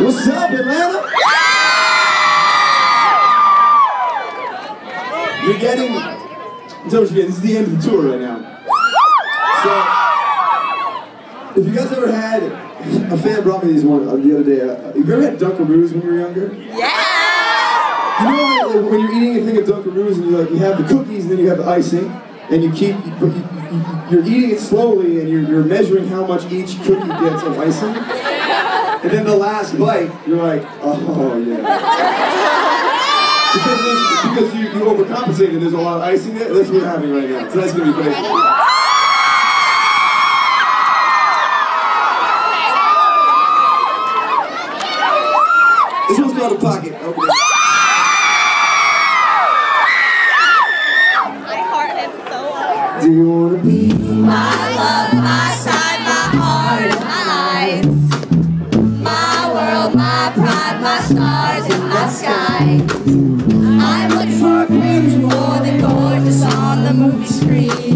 What's up, Atlanta? You're getting. So what you're. This is the end of the tour right now. So, if you guys ever had a fan brought me these one uh, the other day. Uh, have you ever had Dunkaroos when you were younger? Yeah! You know like, when you're eating a thing of Dunkaroos and you like you have the cookies and then you have the icing and you keep you, you, you're eating it slowly and you're, you're measuring how much each cookie gets of icing. And then the last bite, you're like, oh yeah. Because, because you, you overcompensated, there's a lot of icing there. That's what's happening right now. So that's gonna be crazy. This one's called a pocket. Okay. My heart is so. Do you wanna be? My love, my side, I'm looking for who's more than gorgeous on the movie screen.